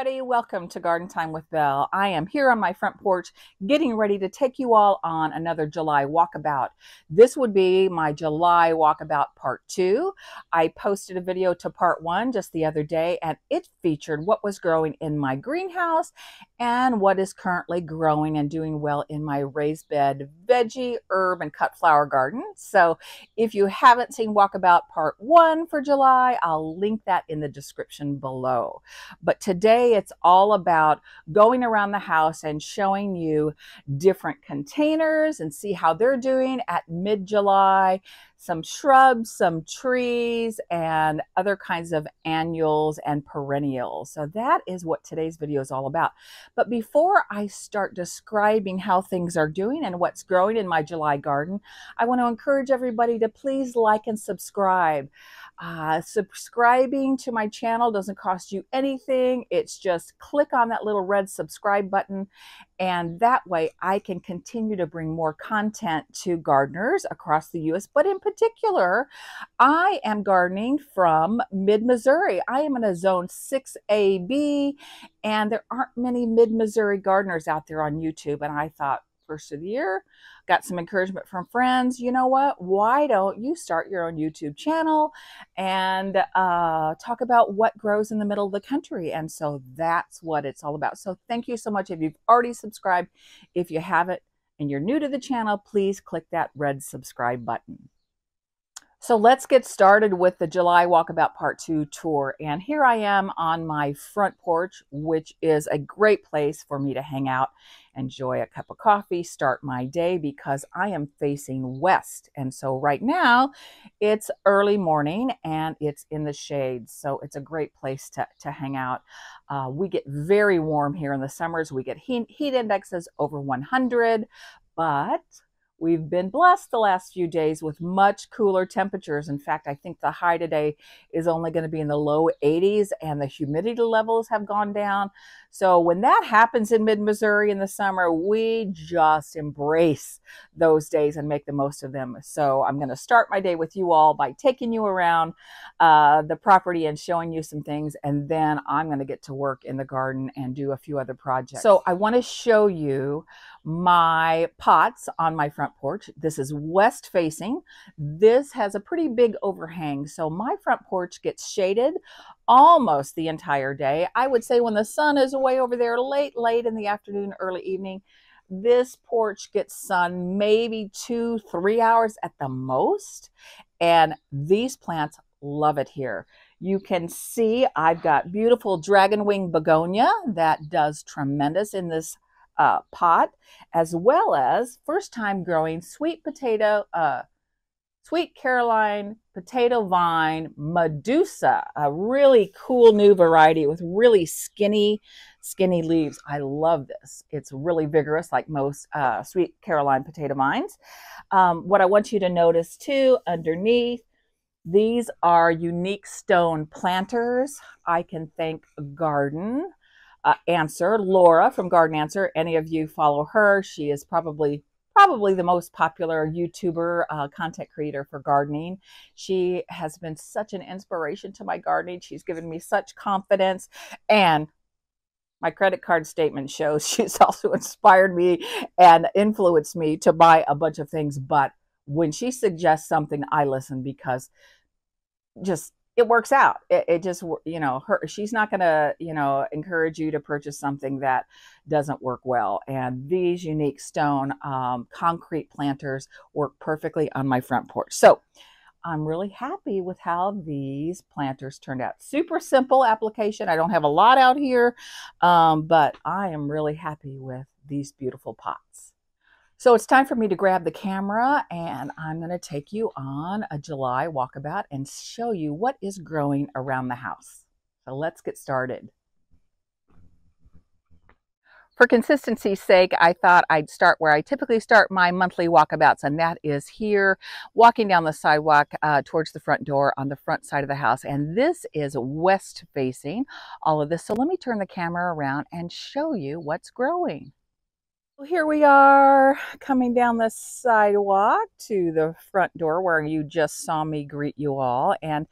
everybody. Welcome to Garden Time with Bel. I am here on my front porch getting ready to take you all on another July walkabout. This would be my July walkabout part two. I posted a video to part one just the other day and it featured what was growing in my greenhouse and what is currently growing and doing well in my raised bed veggie, herb, and cut flower garden. So if you haven't seen walkabout part one for July, I'll link that in the description below. But today It's all about going around the house and showing you different containers and see how they're doing at mid-July, some shrubs, some trees, and other kinds of annuals and perennials. So that is what today's video is all about. But before I start describing how things are doing and what's growing in my July garden, I want to encourage everybody to please like and subscribe. Uh, subscribing to my channel doesn't cost you anything. It's just click on that little red subscribe button and that way I can continue to bring more content to gardeners across the US. But in particular, I am gardening from mid-Missouri. I am in a zone 6AB and there aren't many mid-Missouri gardeners out there on YouTube. And I thought, first of the year. Got some encouragement from friends. You know what? Why don't you start your own YouTube channel and uh, talk about what grows in the middle of the country? And so that's what it's all about. So thank you so much if you've already subscribed. If you haven't and you're new to the channel, please click that red subscribe button. So let's get started with the July Walkabout Part 2 tour. And here I am on my front porch, which is a great place for me to hang out, enjoy a cup of coffee, start my day because I am facing west. And so right now it's early morning and it's in the shade. So it's a great place to, to hang out. Uh, we get very warm here in the summers. We get heat, heat indexes over 100, but We've been blessed the last few days with much cooler temperatures. In fact, I think the high today is only going to be in the low 80s and the humidity levels have gone down. So when that happens in mid-Missouri in the summer, we just embrace those days and make the most of them. So I'm going to start my day with you all by taking you around uh, the property and showing you some things. And then I'm going to get to work in the garden and do a few other projects. So I want to show you my pots on my front porch. This is west facing. This has a pretty big overhang. So my front porch gets shaded almost the entire day. I would say when the sun is way over there late, late in the afternoon, early evening, this porch gets sun maybe two, three hours at the most. And these plants love it here. You can see I've got beautiful dragon wing begonia that does tremendous in this uh, pot, as well as first time growing sweet potato, uh, Sweet Caroline Potato Vine Medusa, a really cool new variety with really skinny, skinny leaves. I love this. It's really vigorous like most uh, Sweet Caroline potato vines. Um, what I want you to notice too underneath, these are unique stone planters. I can thank Garden uh, Answer, Laura from Garden Answer. Any of you follow her, she is probably probably the most popular YouTuber, uh, content creator for gardening. She has been such an inspiration to my gardening. She's given me such confidence and my credit card statement shows she's also inspired me and influenced me to buy a bunch of things. But when she suggests something, I listen because just it works out. It, it, just, you know, her, she's not going to, you know, encourage you to purchase something that doesn't work well. And these unique stone um, concrete planters work perfectly on my front porch. So I'm really happy with how these planters turned out. Super simple application. I don't have a lot out here, um, but I am really happy with these beautiful pots. So it's time for me to grab the camera and I'm going to take you on a July walkabout and show you what is growing around the house. So let's get started. For consistency's sake, I thought I'd start where I typically start my monthly walkabouts, and that is here, walking down the sidewalk uh, towards the front door on the front side of the house. And this is west facing all of this. So let me turn the camera around and show you what's growing. Here we are coming down the sidewalk to the front door where you just saw me greet you all. And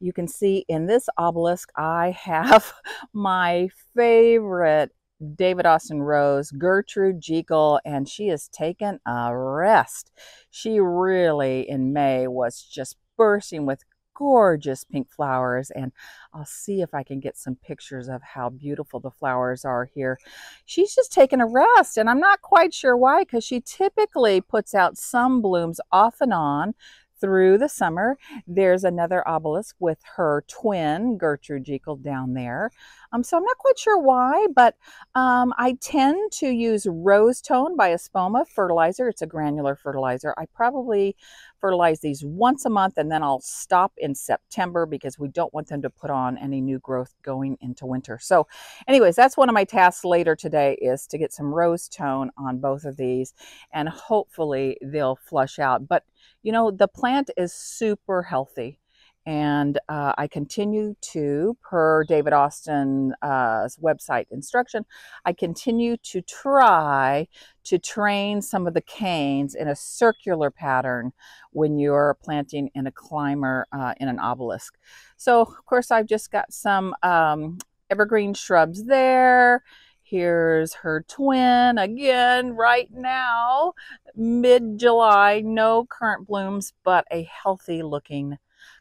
you can see in this obelisk, I have my favorite David Austin Rose, Gertrude Jekyll, and she has taken a rest. She really, in May, was just bursting with gorgeous pink flowers and I'll see if I can get some pictures of how beautiful the flowers are here. She's just taking a rest and I'm not quite sure why because she typically puts out some blooms off and on through the summer. There's another obelisk with her twin, Gertrude Jekyll, down there. Um, so I'm not quite sure why, but um, I tend to use Rose Tone by Espoma fertilizer. It's a granular fertilizer. I probably fertilize these once a month and then I'll stop in September because we don't want them to put on any new growth going into winter. So anyways, that's one of my tasks later today is to get some rose tone on both of these and hopefully they'll flush out. But you know, the plant is super healthy. And uh, I continue to, per David Austin's uh, website instruction, I continue to try to train some of the canes in a circular pattern when you're planting in a climber uh, in an obelisk. So, of course, I've just got some um, evergreen shrubs there. Here's her twin again right now, mid-July, no current blooms, but a healthy looking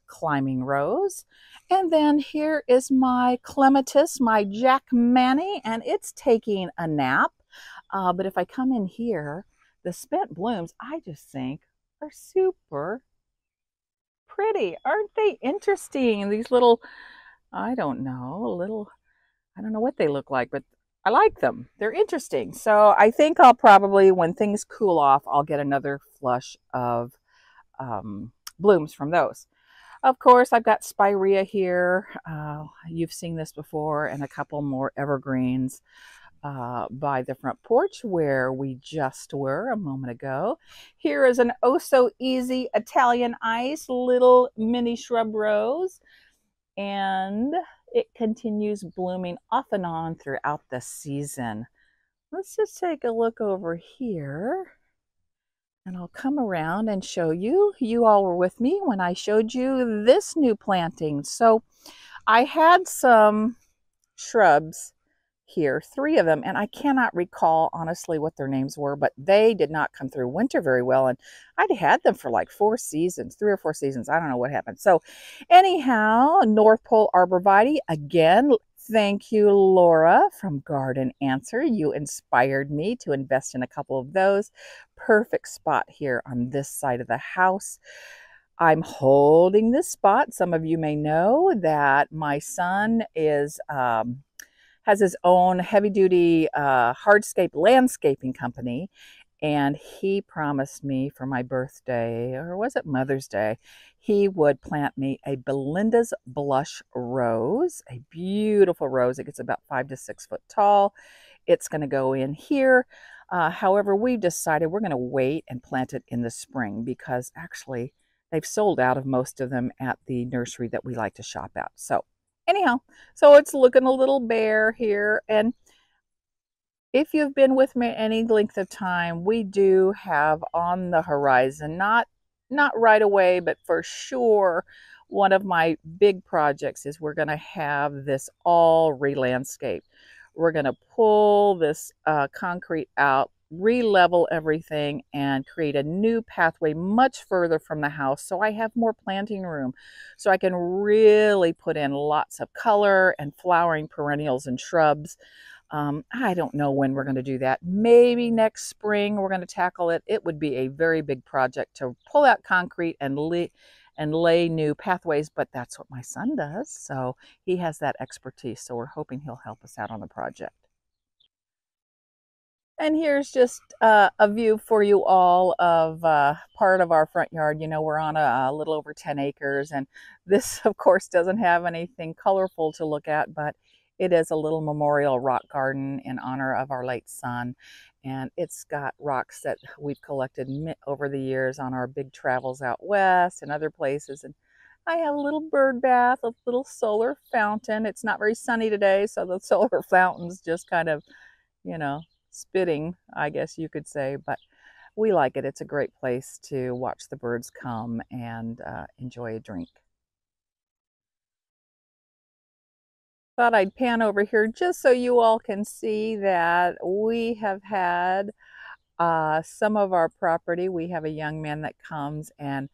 climbing rose. And then here is my clematis, my Jackmanii, and it's taking a nap. Uh, but if I come in here, the spent blooms, I just think are super pretty. Aren't they interesting? These little, I don't know, little, I don't know what they look like, but I like them. They're interesting. So I think I'll probably, when things cool off, I'll get another flush of um, blooms from those. Of course, I've got spirea here. Uh, you've seen this before, and a couple more evergreens uh, by the front porch where we just were a moment ago. Here is an oh so easy Italian ice little mini shrub rose. And it continues blooming off and on throughout the season. Let's just take a look over here and I'll come around and show you. You all were with me when I showed you this new planting. So I had some shrubs here, three of them, and I cannot recall honestly what their names were, but they did not come through winter very well. And I'd had them for like four seasons, three or four seasons. I don't know what happened. So, anyhow, North Pole Arborvitae, again, thank you, Laura from Garden Answer. You inspired me to invest in a couple of those. Perfect spot here on this side of the house. I'm holding this spot. Some of you may know that my son is um, has his own heavy duty uh, hardscape landscaping company. And he promised me for my birthday, or was it Mother's Day, he would plant me a Belinda's Blush Rose, a beautiful rose. It gets about five to six foot tall. It's going to go in here. Uh, however, we've decided we're going to wait and plant it in the spring because actually they've sold out of most of them at the nursery that we like to shop at. So anyhow, so it's looking a little bare here. And if you've been with me any length of time, we do have on the horizon, not not right away, but for sure, one of my big projects is we're going to have this all re-landscape. We're going to pull this uh, concrete out, re-level everything and create a new pathway much further from the house so I have more planting room so I can really put in lots of color and flowering perennials and shrubs. Um, I don't know when we're going to do that. Maybe next spring we're going to tackle it. It would be a very big project to pull out concrete and lay, and lay new pathways, but that's what my son does. So he has that expertise. So we're hoping he'll help us out on the project. And here's just uh, a view for you all of uh, part of our front yard. You know, we're on a, a, little over 10 acres, and this, of course, doesn't have anything colorful to look at, but it is a little memorial rock garden in honor of our late son. And it's got rocks that we've collected over the years on our big travels out west and other places. And I have a little bird bath, a little solar fountain. It's not very sunny today, so the solar fountain's just kind of, you know, spitting, I guess you could say, but we like it. It's a great place to watch the birds come and uh, enjoy a drink. Thought I'd pan over here just so you all can see that we have had uh, some of our property. We have a young man that comes and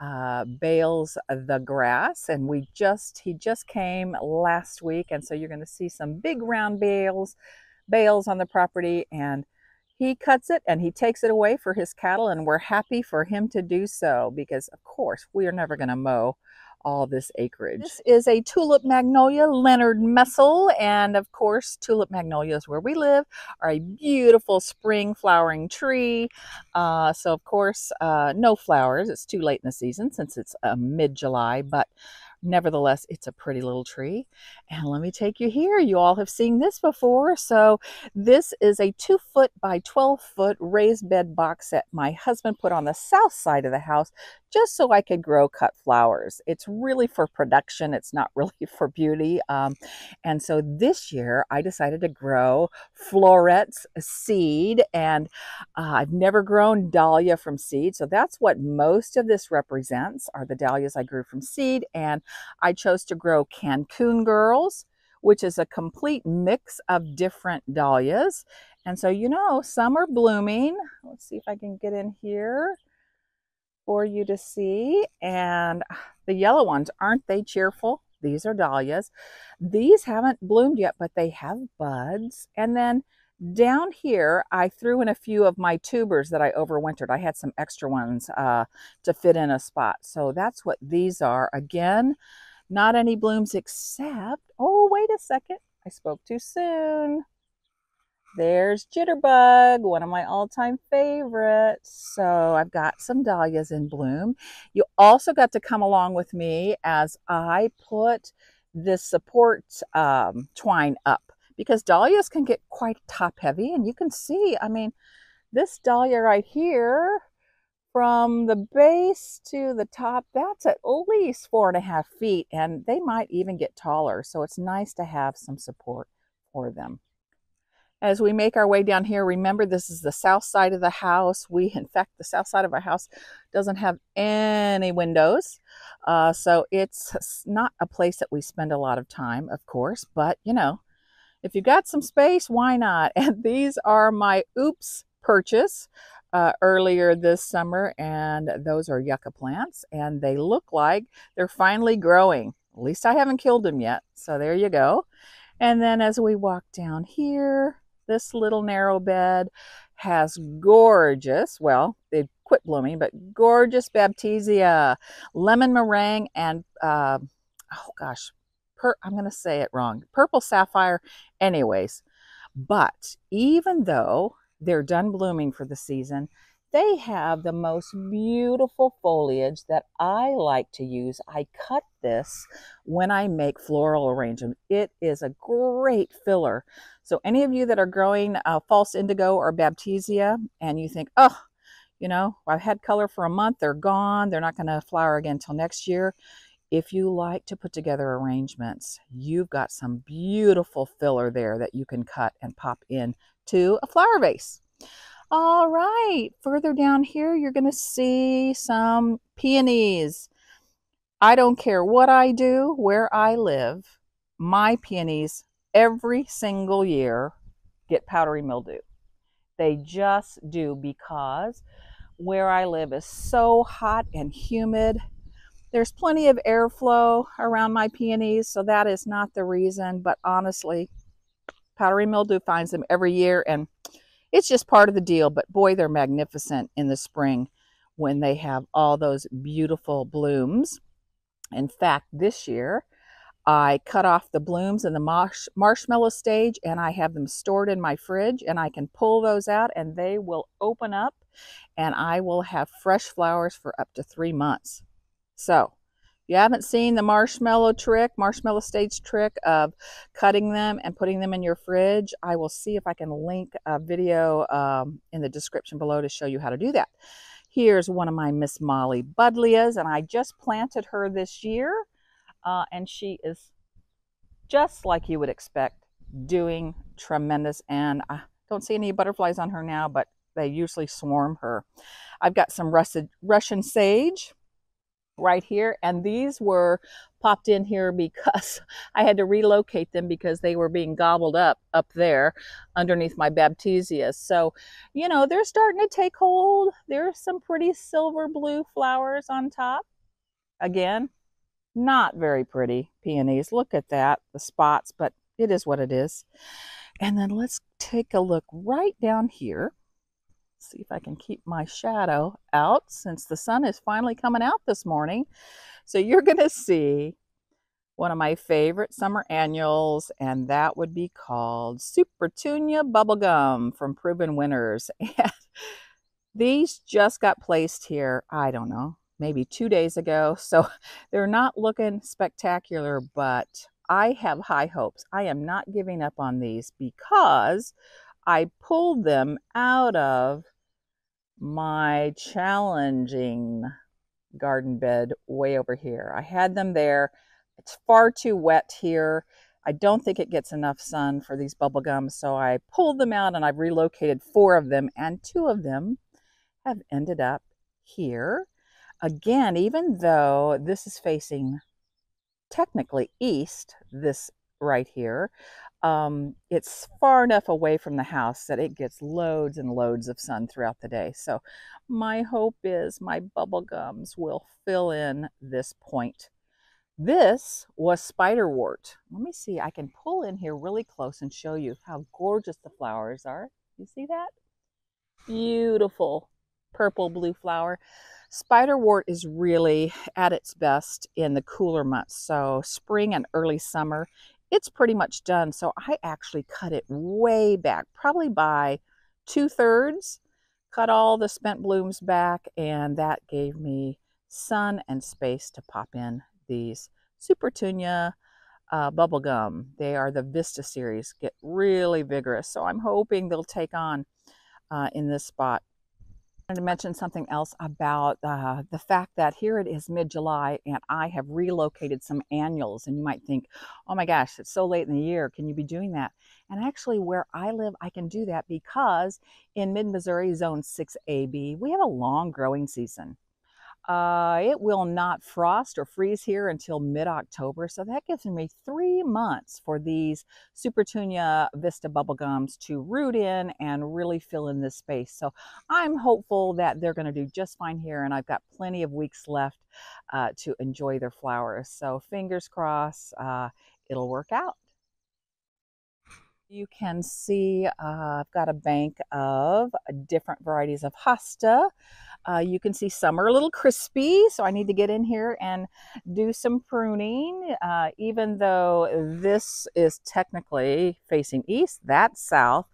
uh, bales the grass and we just he just came last week and so you're going to see some big round bales bales on the property and he cuts it and he takes it away for his cattle and we're happy for him to do so because of course we are never going to mow all this acreage. This is a tulip magnolia, Leonard Messel, and of course tulip magnolias where we live are a beautiful spring flowering tree. Uh, so of course uh, no flowers, it's too late in the season since it's uh, mid-July, but Nevertheless, it's a pretty little tree. And let me take you here. You all have seen this before. So this is a two foot by 12 foot raised bed box that my husband put on the south side of the house just so I could grow cut flowers. It's really for production. It's not really for beauty. Um, and so this year I decided to grow Floret's seed and uh, I've never grown dahlia from seed. So that's what most of this represents are the dahlias I grew from seed. And I chose to grow Cancun Girls, which is a complete mix of different dahlias. And so, you know, some are blooming. Let's see if I can get in here for you to see. And the yellow ones, aren't they cheerful? These are dahlias. These haven't bloomed yet, but they have buds. And then down here, I threw in a few of my tubers that I overwintered. I had some extra ones uh, to fit in a spot. So that's what these are. Again, not any blooms except, oh, wait a second. I spoke too soon. There's Jitterbug, one of my all-time favorites. So I've got some dahlias in bloom. You also got to come along with me as I put this support um, twine up because dahlias can get quite top heavy and you can see, I mean, this dahlia right here from the base to the top, that's at least four and a half feet and they might even get taller. So it's nice to have some support for them. As we make our way down here, remember this is the south side of the house. We, in fact, the south side of our house doesn't have any windows. Uh, so it's not a place that we spend a lot of time, of course, but you know, if you've got some space, why not? And these are my oops purchase uh, earlier this summer, and those are yucca plants, and they look like they're finally growing. At least I haven't killed them yet, so there you go. And then as we walk down here, this little narrow bed has gorgeous, well, they quit blooming, but gorgeous Baptisia, lemon meringue, and uh, oh gosh, per, I'm going to say it wrong, purple sapphire anyways. But even though they're done blooming for the season, they have the most beautiful foliage that I like to use. I cut this when I make floral arrangement. It is a great filler. So any of you that are growing uh, false indigo or baptisia and you think, oh, you know, I've had color for a month, they're gone, they're not going to flower again until next year. If you like to put together arrangements, you've got some beautiful filler there that you can cut and pop in to a flower vase. All right, further down here, you're going to see some peonies. I don't care what I do, where I live, my peonies every single year get powdery mildew. They just do because where I live is so hot and humid there's plenty of airflow around my peonies, so that is not the reason. But honestly, powdery mildew finds them every year, and it's just part of the deal. But boy, they're magnificent in the spring when they have all those beautiful blooms. In fact, this year, I cut off the blooms in the marsh marshmallow stage and I have them stored in my fridge and I can pull those out and they will open up and I will have fresh flowers for up to three months. So you haven't seen the marshmallow trick, marshmallow stage trick of cutting them and putting them in your fridge, I will see if I can link a video um, in the description below to show you how to do that. Here's one of my Miss Molly Buddleias, and I just planted her this year, uh, and she is just like you would expect, doing tremendous. And I Don't see any butterflies on her now, but they usually swarm her. I've got some Russian sage right here. And these were popped in here because I had to relocate them because they were being gobbled up up there underneath my Baptisia. So, you know, they're starting to take hold. There's some pretty silver blue flowers on top. Again, not very pretty peonies. Look at that, the spots, but it is what it is. And then let's take a look right down here see if I can keep my shadow out since the sun is finally coming out this morning. So you're going to see one of my favorite summer annuals, and that would be called Supertunia Bubblegum from Proven Winners. And these just got placed here, I don't know, maybe two days ago. So they're not looking spectacular, but I have high hopes. I am not giving up on these because I pulled them out of my challenging garden bed way over here. I had them there. It's far too wet here. I don't think it gets enough sun for these bubble gums, so I pulled them out and I've relocated four of them, and two of them have ended up here. Again, even though this is facing technically east, this right here, um, it's far enough away from the house that it gets loads and loads of sun throughout the day. So my hope is my bubble gums will fill in this point. This was spiderwort. Let me see, I can pull in here really close and show you how gorgeous the flowers are. You see that? Beautiful purple blue flower. Spiderwort is really at its best in the cooler months, so spring and early summer it's pretty much done. So I actually cut it way back, probably by two thirds, cut all the spent blooms back, and that gave me sun and space to pop in these Supertunia uh, bubblegum. They are the Vista series, get really vigorous. So I'm hoping they'll take on uh, in this spot to mention something else about uh, the fact that here it is mid-July and I have relocated some annuals and you might think, oh my gosh, it's so late in the year. Can you be doing that? And actually where I live, I can do that because in mid-Missouri zone 6AB, we have a long growing season. Uh, it will not frost or freeze here until mid-October, so that gives me three months for these Supertunia Vista bubblegums to root in and really fill in this space. So I'm hopeful that they're going to do just fine here, and I've got plenty of weeks left uh, to enjoy their flowers. So fingers crossed, uh, it'll work out. You can see uh, I've got a bank of different varieties of hosta. Uh, you can see some are a little crispy, so I need to get in here and do some pruning. Uh, even though this is technically facing east, that's south.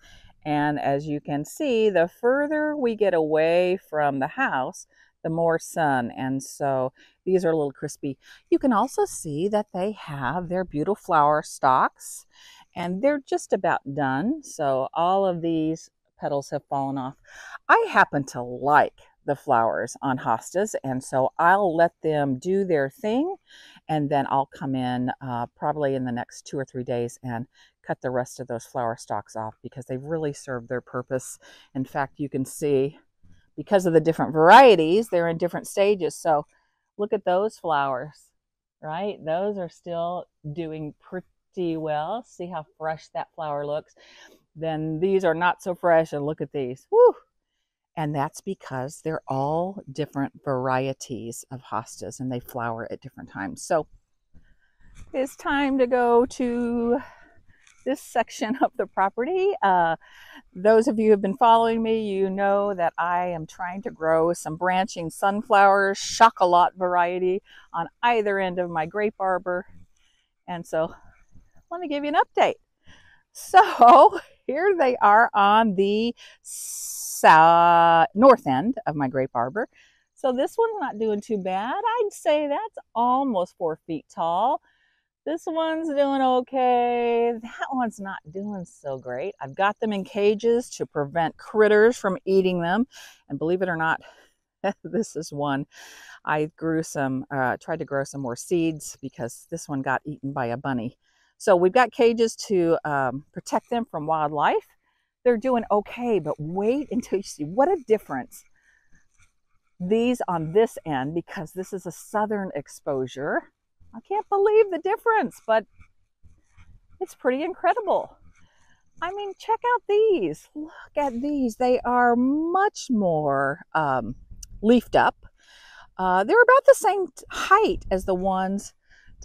And as you can see, the further we get away from the house, the more sun. And so these are a little crispy. You can also see that they have their beautiful flower stalks and they're just about done. So all of these petals have fallen off. I happen to like the flowers on hostas and so I'll let them do their thing and then I'll come in uh, probably in the next two or three days and cut the rest of those flower stalks off because they've really served their purpose. In fact, you can see because of the different varieties, they're in different stages. So look at those flowers, right? Those are still doing pretty well. See how fresh that flower looks. Then these are not so fresh and look at these. Woo! And that's because they're all different varieties of hostas and they flower at different times. So it's time to go to this section of the property. Uh, those of you who have been following me, you know that I am trying to grow some branching sunflowers, chocolat variety on either end of my grape arbor. And so let me give you an update. So here they are on the south, north end of my grape arbor. So this one's not doing too bad. I'd say that's almost four feet tall. This one's doing okay. That one's not doing so great. I've got them in cages to prevent critters from eating them. And believe it or not, this is one. I grew some, uh, tried to grow some more seeds because this one got eaten by a bunny. So we've got cages to um, protect them from wildlife. they're doing okay, but wait until you see what a difference these on this end, because this is a southern exposure. I can't believe the difference, but it's pretty incredible. I mean, check out these. Look at these. They are much more um, leafed up. Uh, they're about the same height as the ones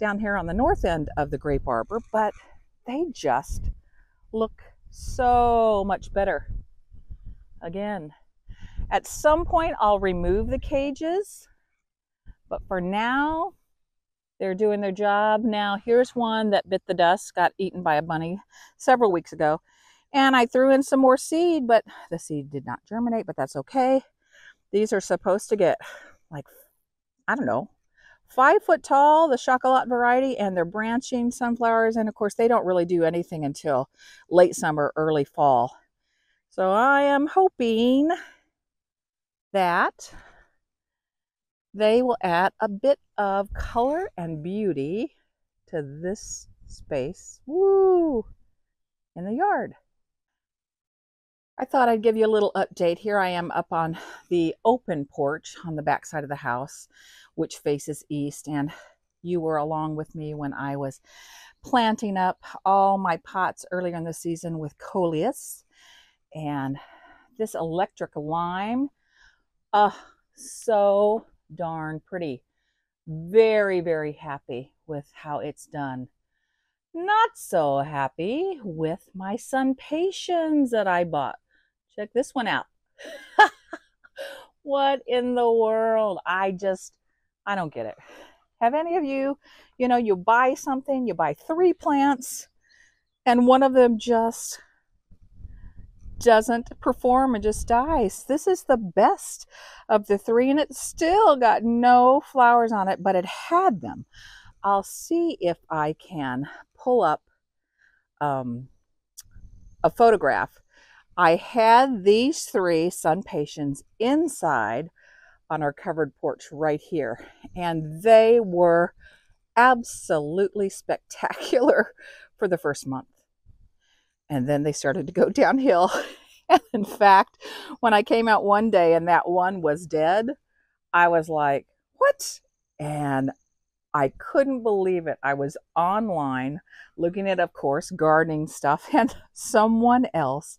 down here on the north end of the grape arbor, but they just look so much better. Again, at some point I'll remove the cages, but for now, they're doing their job. Now, here's one that bit the dust, got eaten by a bunny several weeks ago. And I threw in some more seed, but the seed did not germinate, but that's okay. These are supposed to get like, I don't know, five foot tall, the chocolat variety, and they're branching sunflowers. And of course, they don't really do anything until late summer, early fall. So I am hoping that they will add a bit of color and beauty to this space. Woo! In the yard. I thought I'd give you a little update. Here I am up on the open porch on the back side of the house which faces east. And you were along with me when I was planting up all my pots earlier in the season with coleus. And this electric lime, uh, so darn pretty. Very, very happy with how it's done. Not so happy with my Sun-Patiens that I bought. Check this one out. what in the world? I just I don't get it. Have any of you, you know, you buy something, you buy three plants, and one of them just doesn't perform and just dies. This is the best of the three, and it still got no flowers on it, but it had them. I'll see if I can pull up um, a photograph. I had these three Sun-Patiens inside on our covered porch right here. And they were absolutely spectacular for the first month. And then they started to go downhill. and in fact, when I came out one day and that one was dead, I was like, what? And I couldn't believe it. I was online looking at, of course, gardening stuff, and someone else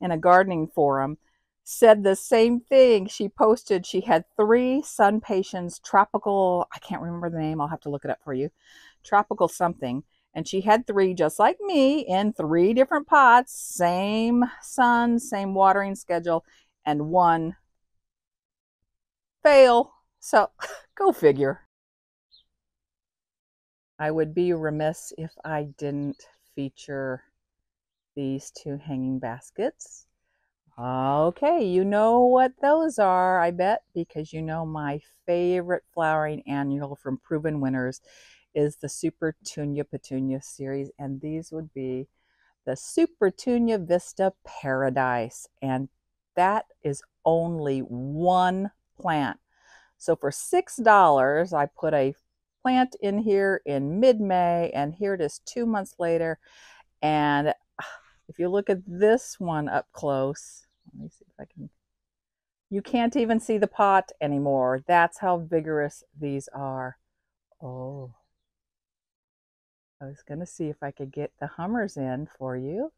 in a gardening forum said the same thing. She posted she had three Sun-Patiens, tropical, I can't remember the name, I'll have to look it up for you. Tropical something. And she had three just like me in three different pots, same sun, same watering schedule, and one fail. So go figure. I would be remiss if I didn't feature these two hanging baskets. Okay, you know what those are, I bet, because you know my favorite flowering annual from Proven Winners is the Supertunia Petunia series, and these would be the Supertunia Vista Paradise, and that is only one plant. So for $6, I put a plant in here in mid-May, and here it is two months later, and if you look at this one up close, let me see if I can. You can't even see the pot anymore. That's how vigorous these are. Oh. I was going to see if I could get the hummers in for you.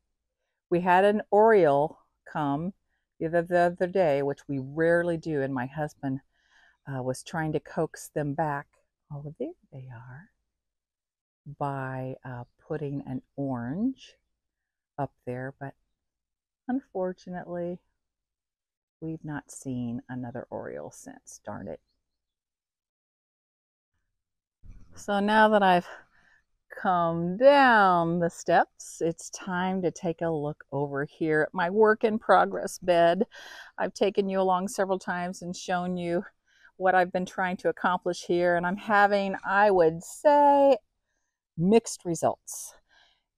We had an oriole come the other, the other day, which we rarely do, and my husband uh, was trying to coax them back. Oh, there they are. By uh, putting an orange up there, but Unfortunately, we've not seen another Oriole since, darn it. So now that I've come down the steps, it's time to take a look over here at my work in progress bed. I've taken you along several times and shown you what I've been trying to accomplish here, and I'm having, I would say, mixed results.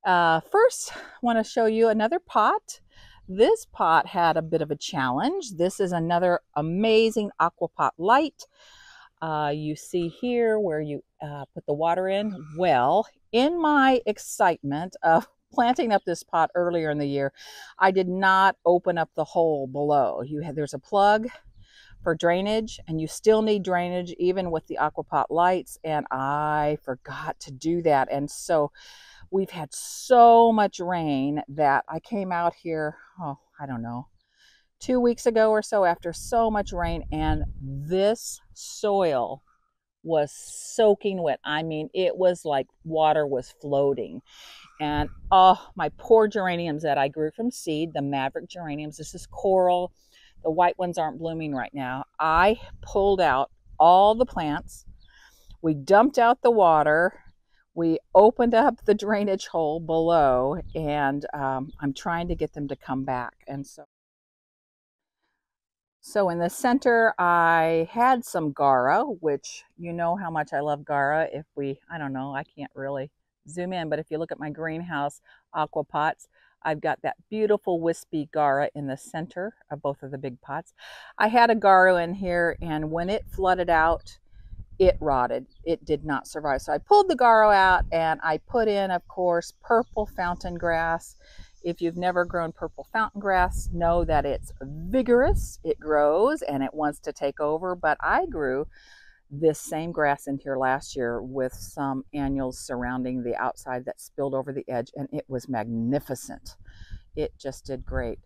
Uh, first, I want to show you another pot this pot had a bit of a challenge. This is another amazing Aquapot Light. Uh, you see here where you uh, put the water in. Well, in my excitement of planting up this pot earlier in the year, I did not open up the hole below. You there's a plug for drainage and you still need drainage even with the aquapot lights and I forgot to do that and so we've had so much rain that I came out here oh I don't know two weeks ago or so after so much rain and this soil was soaking wet. I mean, it was like water was floating. And oh, my poor geraniums that I grew from seed, the Maverick geraniums. This is coral. The white ones aren't blooming right now. I pulled out all the plants. We dumped out the water. We opened up the drainage hole below, and um, I'm trying to get them to come back. And so so in the center, I had some Gaura, which you know how much I love Gaura. If we, I don't know, I can't really zoom in, but if you look at my greenhouse aqua pots, I've got that beautiful wispy Gaura in the center of both of the big pots. I had a Gaura in here, and when it flooded out, it rotted. It did not survive. So I pulled the Gaura out, and I put in, of course, purple fountain grass if you've never grown purple fountain grass, know that it's vigorous, it grows, and it wants to take over. But I grew this same grass in here last year with some annuals surrounding the outside that spilled over the edge, and it was magnificent. It just did great.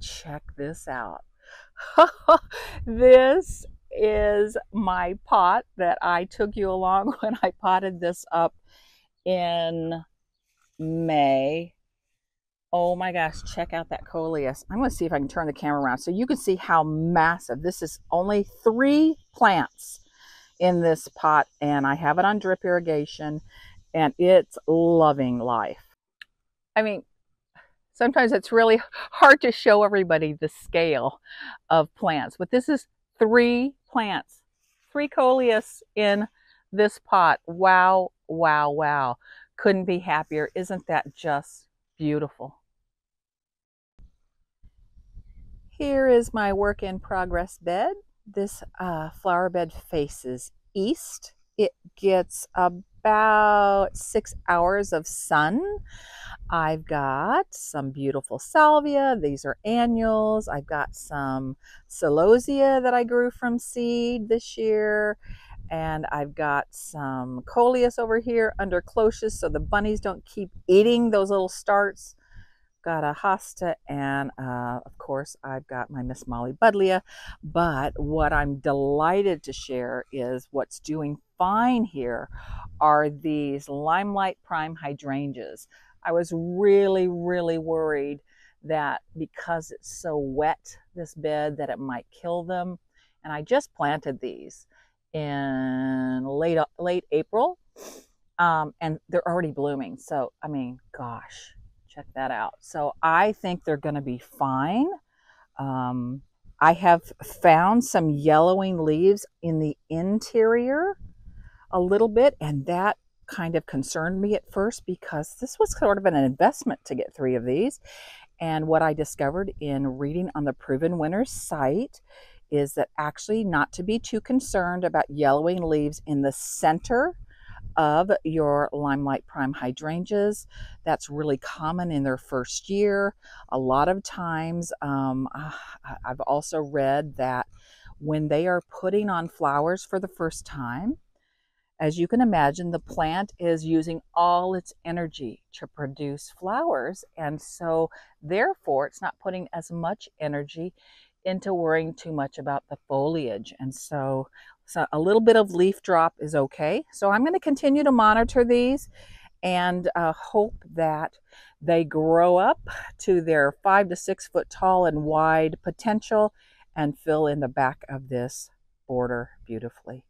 Check this out. this is my pot that I took you along when I potted this up in May Oh my gosh, check out that coleus. I'm going to see if I can turn the camera around so you can see how massive. This is only three plants in this pot and I have it on drip irrigation and it's loving life. I mean, sometimes it's really hard to show everybody the scale of plants, but this is three plants, three coleus in this pot. Wow, wow, wow. Couldn't be happier. Isn't that just beautiful? Here is my work in progress bed. This uh, flower bed faces east. It gets about six hours of sun. I've got some beautiful salvia. These are annuals. I've got some celosia that I grew from seed this year. And I've got some coleus over here under cloches so the bunnies don't keep eating those little starts got a hosta, and uh, of course, I've got my Miss Molly Buddleia. But what I'm delighted to share is what's doing fine here are these Limelight Prime hydrangeas. I was really, really worried that because it's so wet, this bed, that it might kill them. And I just planted these in late, late April. Um, and they're already blooming. So, I mean, gosh, check that out. So I think they're going to be fine. Um, I have found some yellowing leaves in the interior a little bit, and that kind of concerned me at first because this was sort of an investment to get three of these. And what I discovered in reading on the Proven Winners site is that actually not to be too concerned about yellowing leaves in the center of your Limelight Prime hydrangeas. That's really common in their first year. A lot of times, um, I've also read that when they are putting on flowers for the first time, as you can imagine, the plant is using all its energy to produce flowers. And so, therefore, it's not putting as much energy into worrying too much about the foliage. And so, so a little bit of leaf drop is okay. So I'm going to continue to monitor these and uh, hope that they grow up to their five to six foot tall and wide potential and fill in the back of this border beautifully.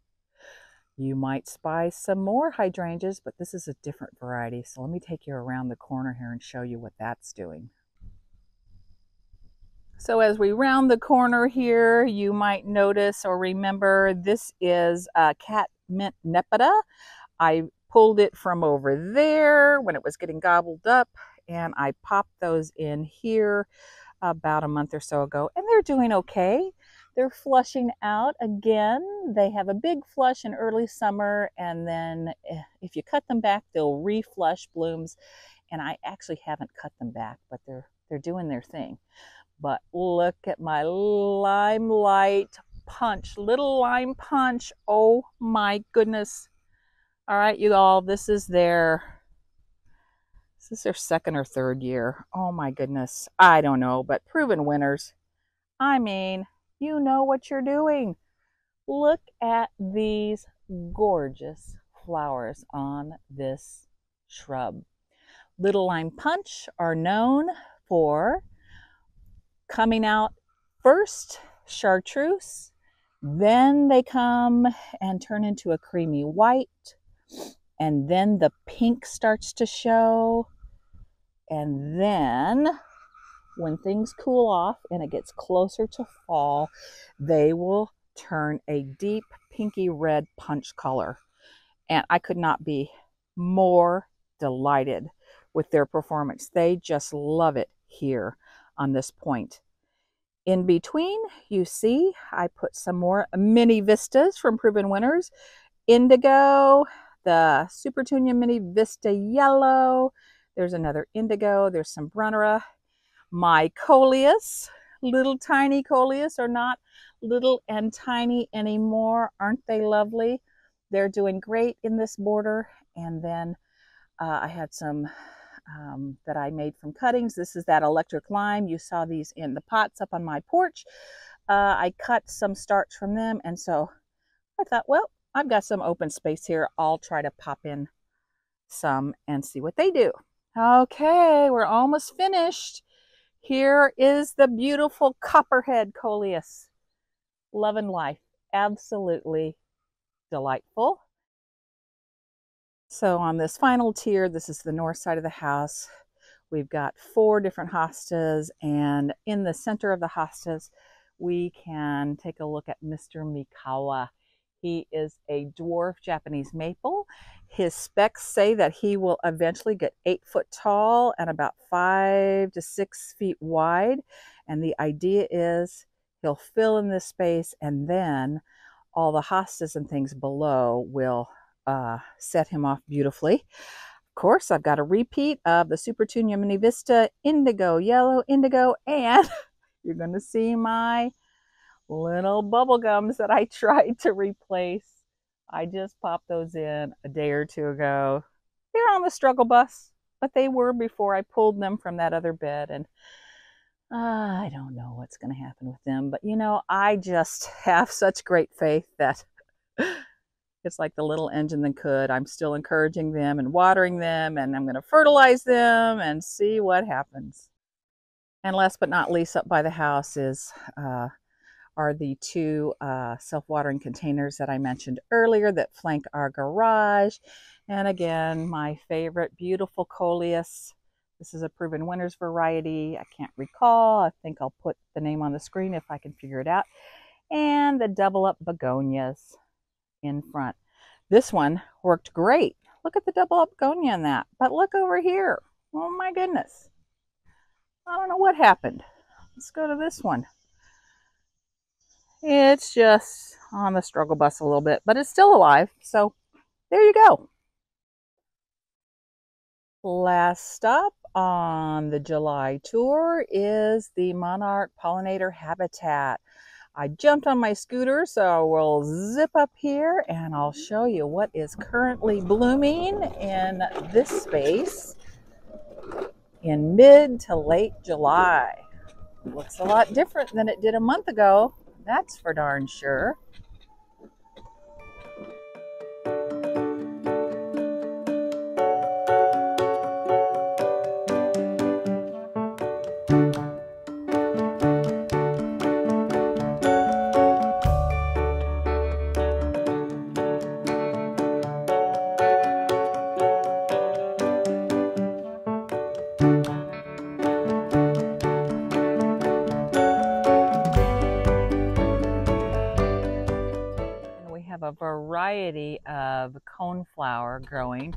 You might spy some more hydrangeas, but this is a different variety. So let me take you around the corner here and show you what that's doing. So as we round the corner here, you might notice or remember this is a cat mint nepeta. I pulled it from over there when it was getting gobbled up and I popped those in here about a month or so ago and they're doing okay. They're flushing out again. They have a big flush in early summer and then eh, if you cut them back, they'll reflush blooms And I actually haven't cut them back, but they're they're doing their thing. But look at my limelight punch, little lime punch. Oh my goodness. All right, you all, this is their this is their second or third year. Oh my goodness. I don't know, but proven winners. I mean, you know what you're doing. Look at these gorgeous flowers on this shrub. Little Lime Punch are known for coming out first chartreuse, then they come and turn into a creamy white, and then the pink starts to show, and then when things cool off and it gets closer to fall, they will turn a deep pinky red punch color. And I could not be more delighted with their performance. They just love it here on this point. In between, you see, I put some more mini vistas from Proven Winners. Indigo, the Supertunia Mini Vista Yellow. There's another indigo. There's some Brunnera. My coleus, little tiny coleus are not little and tiny anymore. Aren't they lovely? They're doing great in this border. And then uh, I had some um, that I made from cuttings. This is that electric lime. You saw these in the pots up on my porch. Uh, I cut some starts from them. And so I thought, well, I've got some open space here. I'll try to pop in some and see what they do. Okay, we're almost finished. Here is the beautiful copperhead coleus. Love and life. Absolutely delightful. So on this final tier, this is the north side of the house. We've got four different hostas and in the center of the hostas, we can take a look at Mr. Mikawa. He is a dwarf Japanese maple. His specs say that he will eventually get eight foot tall and about five to six feet wide. And the idea is he'll fill in this space and then all the hostas and things below will uh, set him off beautifully. Of course, I've got a repeat of the Supertunia Mini Vista Indigo, Yellow, Indigo, and you're going to see my little bubble gums that I tried to replace. I just popped those in a day or two ago. They're on the struggle bus, but they were before I pulled them from that other bed. And uh, I don't know what's going to happen with them. But you know, I just have such great faith that it's like the little engine that could. I'm still encouraging them and watering them, and I'm going to fertilize them and see what happens. And last but not least, up by the house is uh, are the two uh, self-watering containers that I mentioned earlier that flank our garage. And again, my favorite beautiful coleus. This is a proven winners variety. I can't recall. I think I'll put the name on the screen if I can figure it out. And the double up begonias in front. This one worked great. Look at the double up begonia in that. But look over here. Oh my goodness. I don't know what happened. Let's go to this one. It's just on the struggle bus a little bit, but it's still alive. So there you go. Last stop on the July tour is the Monarch Pollinator Habitat. I jumped on my scooter, so we'll zip up here and I'll show you what is currently blooming in this space in mid to late July. Looks a lot different than it did a month ago, that's for darn sure. Growing,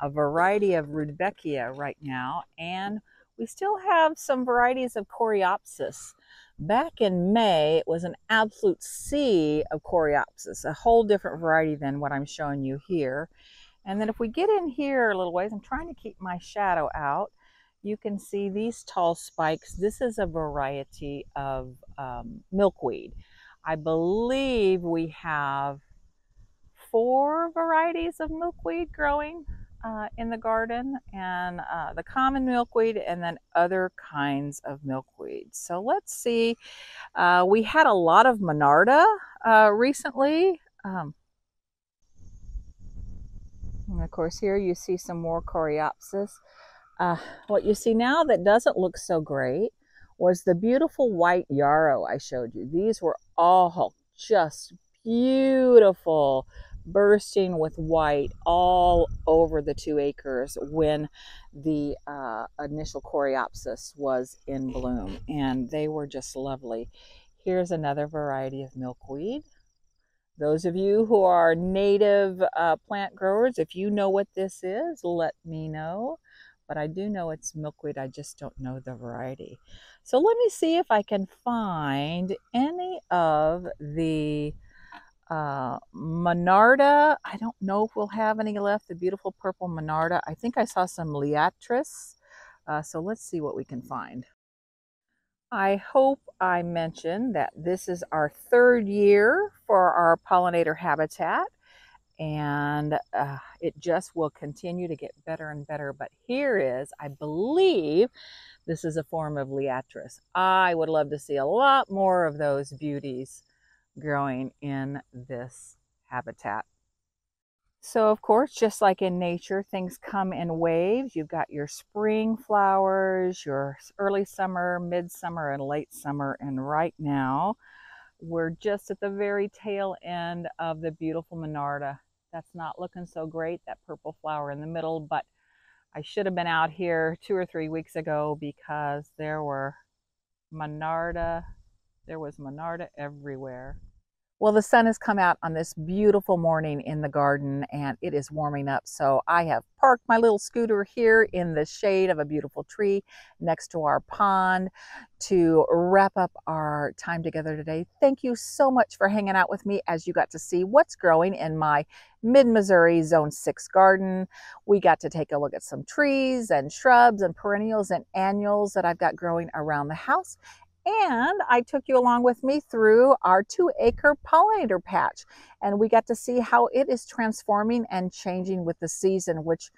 a variety of Rudbeckia right now, and we still have some varieties of Coreopsis. Back in May, it was an absolute sea of Coreopsis, a whole different variety than what I'm showing you here. And then if we get in here a little ways, I'm trying to keep my shadow out. You can see these tall spikes. This is a variety of um, milkweed. I believe we have four varieties of milkweed growing uh, in the garden and uh, the common milkweed and then other kinds of milkweed. So let's see. Uh, we had a lot of Monarda uh, recently. Um, and of course here you see some more Coreopsis. Uh, what you see now that doesn't look so great was the beautiful white yarrow I showed you. These were all just beautiful bursting with white all over the two acres when the uh, initial Coreopsis was in bloom, and they were just lovely. Here's another variety of milkweed. Those of you who are native uh, plant growers, if you know what this is, let me know. But I do know it's milkweed, I just don't know the variety. So let me see if I can find any of the uh, Monarda. I don't know if we'll have any left. The beautiful purple Monarda. I think I saw some Liatris. Uh, so let's see what we can find. I hope I mentioned that this is our third year for our pollinator habitat and uh, it just will continue to get better and better. But here is, I believe, this is a form of Liatris. I would love to see a lot more of those beauties growing in this habitat. So of course, just like in nature, things come in waves. You've got your spring flowers, your early summer, midsummer, and late summer. And right now, we're just at the very tail end of the beautiful Monarda. That's not looking so great, that purple flower in the middle, but I should have been out here two or three weeks ago because there were Monarda, there was Monarda everywhere. Well, the sun has come out on this beautiful morning in the garden and it is warming up. So I have parked my little scooter here in the shade of a beautiful tree next to our pond to wrap up our time together today. Thank you so much for hanging out with me as you got to see what's growing in my mid-Missouri Zone 6 garden. We got to take a look at some trees and shrubs and perennials and annuals that I've got growing around the house and I took you along with me through our two acre pollinator patch. And we got to see how it is transforming and changing with the season, which,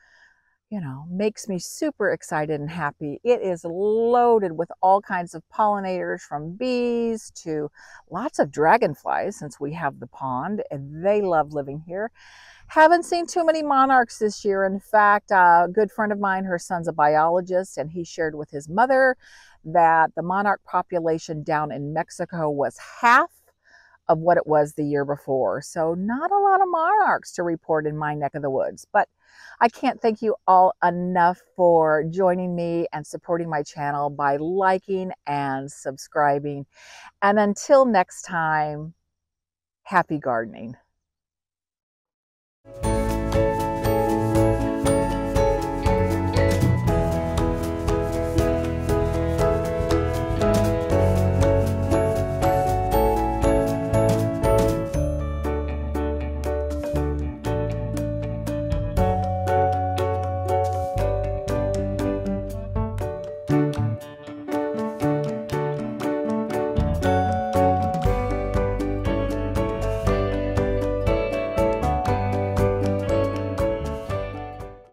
you know, makes me super excited and happy. It is loaded with all kinds of pollinators from bees to lots of dragonflies since we have the pond and they love living here. Haven't seen too many monarchs this year. In fact, uh, a good friend of mine, her son's a biologist, and he shared with his mother that the monarch population down in Mexico was half of what it was the year before. So not a lot of monarchs to report in my neck of the woods. But I can't thank you all enough for joining me and supporting my channel by liking and subscribing. And until next time, happy gardening.